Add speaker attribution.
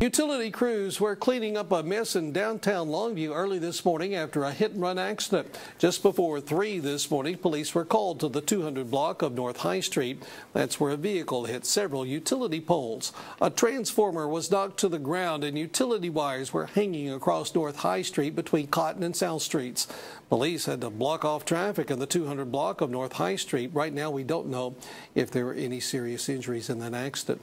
Speaker 1: Utility crews were cleaning up a mess in downtown Longview early this morning after a hit and run accident. Just before 3 this morning, police were called to the 200 block of North High Street. That's where a vehicle hit several utility poles. A transformer was knocked to the ground and utility wires were hanging across North High Street between Cotton and South Streets. Police had to block off traffic in the 200 block of North High Street. Right now, we don't know if there were any serious injuries in that accident.